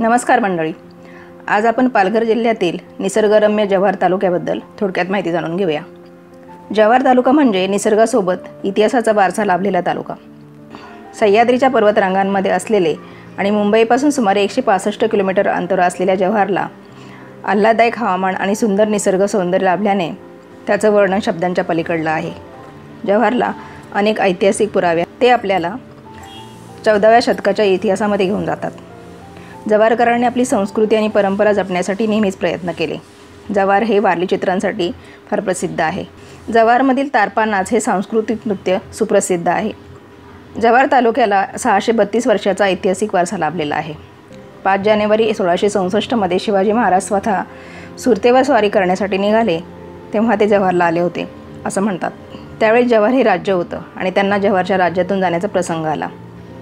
नमस्कार मंडळी. आज आपण पालघर जिल्ह्यातील निसर्गरम्य जव्हार तालुक्याबद्दल थोडक्यात माहिती जाणून घेऊया. जव्हार तालुका म्हणजे निसर्गासोबत इतिहासाचा वारसा लाभलेला तालुका. सह्याद्रीच्या पर्वतरांगांमध्ये असलेले आणि मुंबईपासून सुमारे एकशे पासष्ट किलोमीटर अंतर असलेल्या जव्हारला आल्हाददायक हवामान आणि सुंदर निसर्ग सौंदर्य लाभल्याने त्याचं वर्णन शब्दांच्या पलीकडलं आहे. जव्हारला अनेक ऐतिहासिक पुरावे ते आपल्याला चौदाव्या शतकाच्या इतिहासामध्ये घेऊन जातात. जवारकरांनी आपली संस्कृती आणि परंपरा जपण्यासाठी नेहमीच प्रयत्न केले. जवार हे वारली चित्रांसाठी फार प्रसिद्ध आहे. जवारमधील तारपा नाच हे सांस्कृतिक नृत्य सुप्रसिद्ध आहे. जव्हार तालुक्याला सहाशे बत्तीस वर्षाचा ऐतिहासिक वारसा लाभलेला आहे. पाच जानेवारी सोळाशे चौसष्टमध्ये शिवाजी महाराज स्वतः सुरतेवर स्वारी करण्यासाठी निघाले तेव्हा ते जव्हारला आले होते असं म्हणतात. त्यावेळी जव्हार हे राज्य होतं आणि त्यांना जव्हारच्या राज्यातून जाण्याचा प्रसंग आला.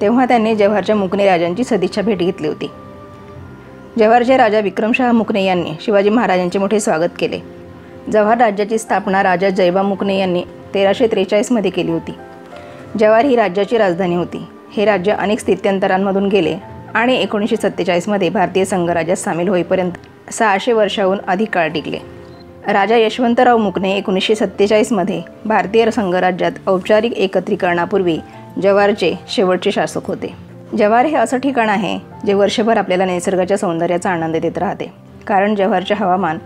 तेव्हा त्यांनी जव्हारच्या मुकणे राजांची सदिच्छा भेट घेतली होती. जव्हारचे राजा विक्रमशाह मुकणे यांनी शिवाजी महाराजांचे मोठे स्वागत केले. जव्हार राज्याची स्थापना राजा जयबा मुकणे यांनी तेराशे त्रेचाळीसमध्ये केली होती. जव्हार ही राज्याची राजधानी होती. हे राज्य अनेक स्थित्यंतरांमधून गेले आणि एकोणीसशे सत्तेचाळीसमध्ये भारतीय संघराज्यात सामील होईपर्यंत सहाशे वर्षाहून अधिक काळ टिकले. राजा यशवंतराव मुकणे एकोणीसशे सत्तेचाळीसमध्ये भारतीय संघराज्यात औपचारिक एकत्रीकरणापूर्वी जव्हारचे शेवटचे शासक होते. जव्हार हे असं ठिकाण आहे जे वर्षभर आपल्याला निसर्गाच्या सौंदर्याचा आनंद देत राहते. कारण जव्हारचे हवामान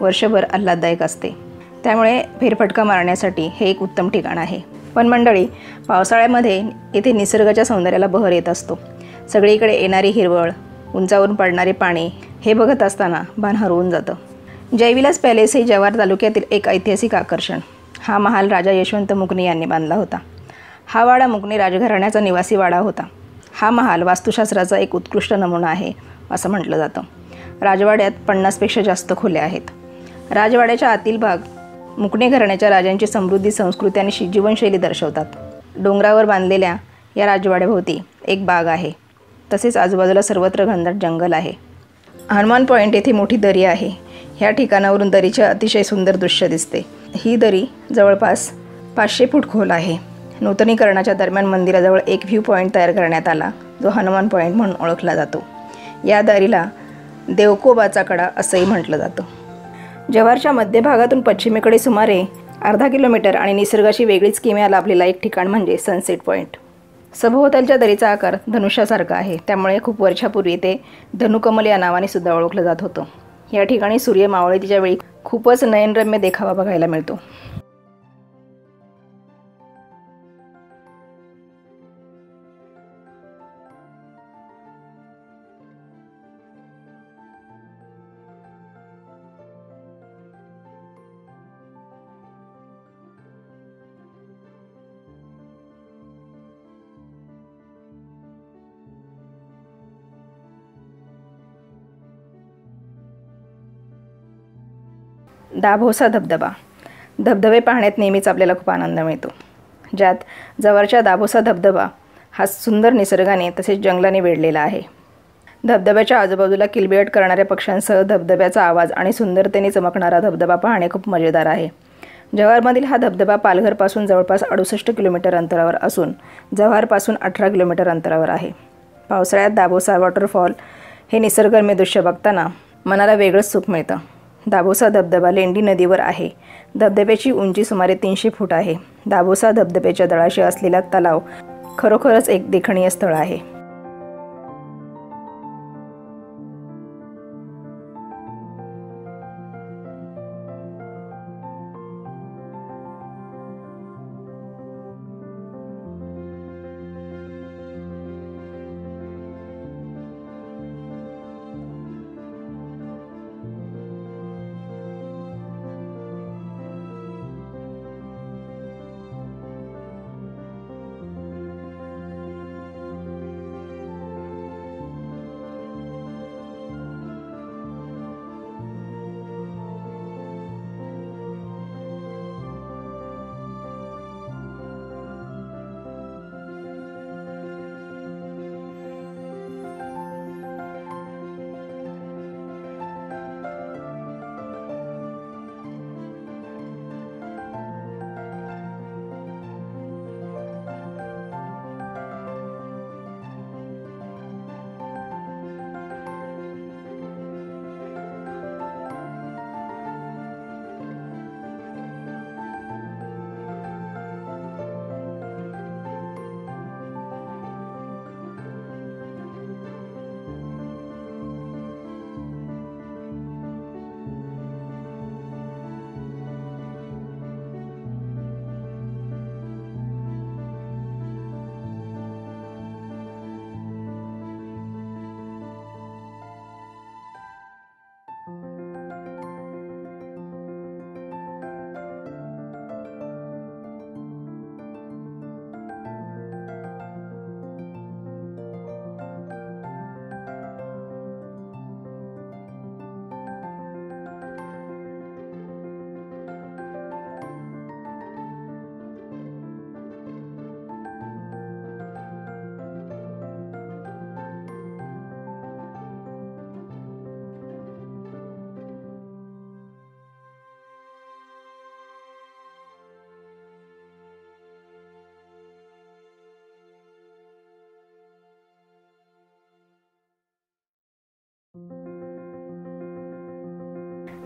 वर्षभर आल्हाददायक असते. त्यामुळे फेरफटका मारण्यासाठी हे एक उत्तम ठिकाण आहे. पण मंडळी पावसाळ्यामध्ये येथे निसर्गाच्या सौंदर्याला बहर येत असतो. सगळीकडे येणारी हिरवळ उंचावरून पडणारे पाणी हे बघत असताना भान हरवून जातं. जयविलास पॅलेस हे जव्हार तालुक्यातील एक ऐतिहासिक आकर्षण. हा महाल राजा यशवंत मुकणे यांनी बांधला होता. हा वाडा मुकणे राजघराण्याचा निवासी वाडा होता. हा महाल वास्तुशास्त्राचा एक उत्कृष्ट नमुना आहे असं म्हटलं जातं. राजवाड्यात पन्नासपेक्षा जास्त खोल्या आहेत. राजवाड्याच्या आतील भाग मुकणे घराण्याच्या राजांची समृद्धी संस्कृती आणि शि- जीवनशैली दर्शवतात. डोंगरावर बांधलेल्या या राजवाड्याभोवती एक बाग आहे. तसेच आजूबाजूला सर्वत्र घनदाट जंगल आहे. हनुमान पॉईंट येथे मोठी दरी आहे. ह्या ठिकाणावरून दरीचे अतिशय सुंदर दृश्य दिसते. ही दरी जवळपास पाचशे फूट खोल आहे. नूतनीकरणाच्या दरम्यान मंदिराजवळ एक व्ह्यू पॉईंट तयार करण्यात आला जो हनुमान पॉईंट म्हणून ओळखला जातो. या दरीला देवकोबाचा कडा असंही म्हटलं जातं. जव्हारच्या मध्यभागातून पश्चिमेकडे सुमारे अर्धा किलोमीटर आणि निसर्गाशी वेगळीच किमया लाभलेला एक ठिकाण म्हणजे सनसेट पॉईंट सभोवतालच्या दरीचा आकार धनुष्यासारखा आहे त्यामुळे खूप वर्षापूर्वी ते धनुकमल या नावाने सुद्धा ओळखलं जात होतं. या ठिकाणी सूर्य मावळतीच्या वेळी खूपच नयनरम्य देखावा बघायला मिळतो. दाभोसा धबधबा. धबधबे पाहण्यात नेहमीच आपल्याला खूप आनंद मिळतो. ज्यात जवळच्या दाभोसा धबधबा हा सुंदर निसर्गाने तसेच जंगलाने वेढलेला आहे. धबधब्याच्या आजूबाजूला किलबिलट करणाऱ्या पक्ष्यांसह धबधब्याचा आवाज आणि सुंदरतेने चमकणारा धबधबा पाहणे खूप मजेदार आहे. जव्हारमधील हा धबधबा पालघरपासून जवळपास अडुसष्ट किलोमीटर अंतरावर असून जव्हारपासून अठरा किलोमीटर अंतरावर आहे. पावसाळ्यात दाभोसा वॉटरफॉल हे निसर्गरम्य दृश्य बघताना मनाला वेगळंच सुख मिळतं. दाभोसा धबधबा लेंडी नदीवर आहे. धबधब्याची उंची सुमारे तीनशे फूट आहे. दाभोसा धबधब्याच्या दळाशी असलेला तलाव खरोखरच एक देखणीय स्थळ आहे.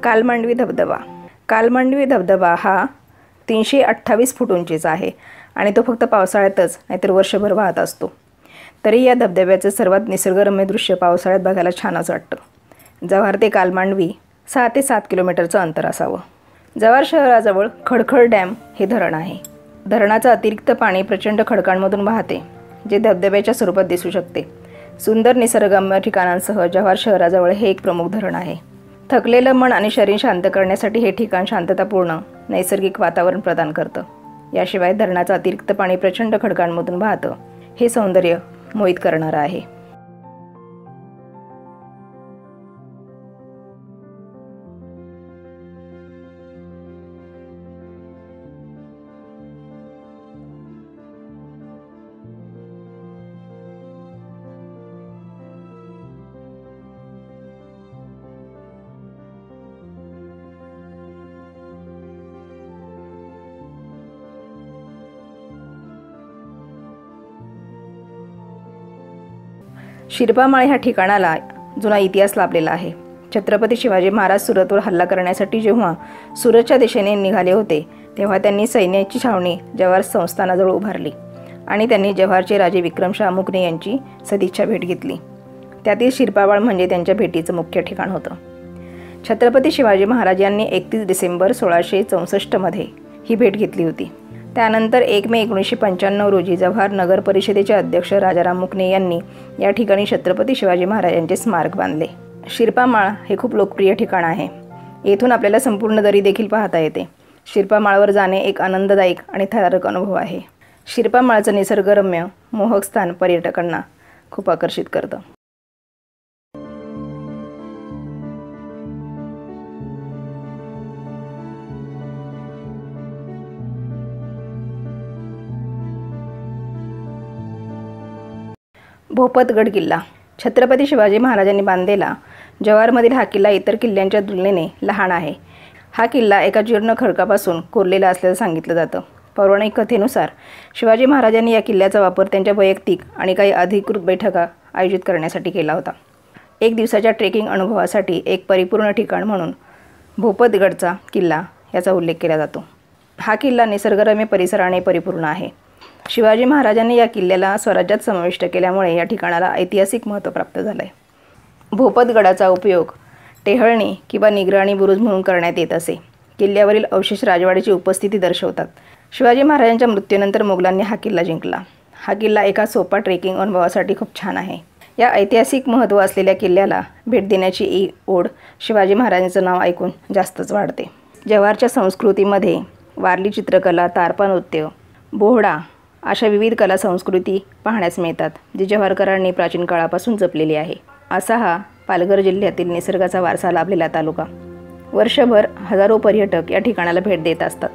कालमांडवी धबधबा. कालमांडवी धबधबा हा तीनशे अठ्ठावीस फूट उंचीचा आहे आणि तो फक्त पावसाळ्यातच नाहीतर वर्षभर वाहत असतो. तरी या धबधब्याचं सर्वात निसर्गरम्य दृश्य पावसाळ्यात बघायला छानच वाटतं. जव्हार ते कालमांडवी सहा ते सात किलोमीटरचं अंतर असावं. जव्हार शहराजवळ खडखड डॅम हे धरण आहे. धरणाचं अतिरिक्त पाणी प्रचंड खडकांमधून वाहते जे धबधब्याच्या स्वरूपात दिसू शकते. सुंदर निसर्गम्य ठिकाणांसह जव्हार शहराजवळ हे एक प्रमुख धरण आहे. थकलेलं मन आणि शरीर शांत करण्यासाठी हे ठिकाण शांततापूर्ण नैसर्गिक वातावरण प्रदान करतं. याशिवाय धरणाचं अतिरिक्त पाणी प्रचंड खडकांमधून वाहतं. हे सौंदर्य मोहित करणारं आहे. शिरपामाळे ह्या ठिकाणाला जुना इतिहास लाभलेला आहे. छत्रपती शिवाजी महाराज सुरतवर हल्ला करण्यासाठी जेव्हा सुरतच्या दिशेने निघाले होते तेव्हा त्यांनी सैन्याची छावणी जव्हार संस्थानाजवळ उभारली आणि त्यांनी जव्हारचे राजे विक्रमशाह मुकणे यांची सदिच्छा भेट घेतली. त्यातील शिरपाबाळ म्हणजे त्यांच्या भेटीचं मुख्य ठिकाण होतं. छत्रपती शिवाजी महाराज यांनी एकतीस डिसेंबर सोळाशे चौसष्टमध्ये ही भेट घेतली होती. त्यानंतर एक मे एकोणीसशे पंच्याण्णव रोजी जव्हार नगर परिषदेचे अध्यक्ष राजाराम मुकणे यांनी या ठिकाणी छत्रपती शिवाजी महाराजांचे स्मारक बांधले. शिरपामाळ हे खूप लोकप्रिय ठिकाण आहे. येथून आपल्याला संपूर्ण दरी देखील पाहता येते. शिरपामाळवर जाणे एक आनंददायक आणि थरारक अनुभव आहे. शिरपामाळचं निसर्गरम्य मोहक स्थान पर्यटकांना खूप आकर्षित करतं. भोपतगड किल्ला. छत्रपती शिवाजी महाराजांनी बांधलेला जव्हारमधील हा किल्ला इतर किल्ल्यांच्या तुलनेने लहान आहे. हा किल्ला एका जीर्ण खडकापासून कोरलेला असल्याचं सांगितलं जातं. पौराणिक कथेनुसार शिवाजी महाराजांनी या किल्ल्याचा वापर त्यांच्या वैयक्तिक आणि काही अधिकृत बैठका आयोजित करण्यासाठी केला होता. एक दिवसाच्या ट्रेकिंग अनुभवासाठी एक परिपूर्ण ठिकाण म्हणून भोपतगडचा किल्ला याचा उल्लेख केला जातो. हा किल्ला निसर्गरम्य परिसराने परिपूर्ण आहे. शिवाजी महाराजांनी या किल्ल्याला स्वराज्यात समाविष्ट केल्यामुळे या ठिकाणाला ऐतिहासिक महत्त्व प्राप्त झालं आहे भोपतगडाचा उपयोग टेहळणी किंवा निगराणी बुरुज म्हणून करण्यात येत असे. किल्ल्यावरील अवशेष राजवाड्याची उपस्थिती दर्शवतात. शिवाजी महाराजांच्या मृत्यूनंतर मुघलांनी हा किल्ला जिंकला. हा किल्ला एका सोपा ट्रेकिंग अनुभवासाठी खूप छान आहे. या ऐतिहासिक महत्त्व असलेल्या किल्ल्याला भेट देण्याची ई ओढ शिवाजी महाराजांचं नाव ऐकून जास्तच वाढते. जव्हारच्या संस्कृतीमध्ये वारली चित्रकला तारपा नृत्य बोहडा अशा विविध कला संस्कृती पाहण्यास मिळतात जी जव्हारकरांनी प्राचीन काळापासून जपलेली आहे. असा हा पालघर जिल्ह्यातील निसर्गाचा वारसा लाभलेला तालुका. वर्षभर हजारो पर्यटक या ठिकाणाला भेट देत असतात.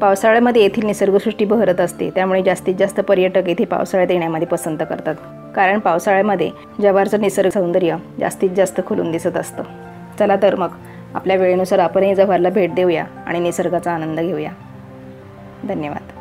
पावसाळ्यामध्ये येथील निसर्गसृष्टी बहरत असते त्यामुळे जास्तीत जास्त पर्यटक येथे पावसाळ्यात येण्यामध्ये पसंत करतात. कारण पावसाळ्यामध्ये जव्हारचं निसर्ग सौंदर्य जास्तीत जास्त खुलून दिसत असतं. चला तर मग आपल्या वेळेनुसार आपणही जव्हारला भेट देऊया आणि निसर्गाचा आनंद घेऊया. धन्यवाद.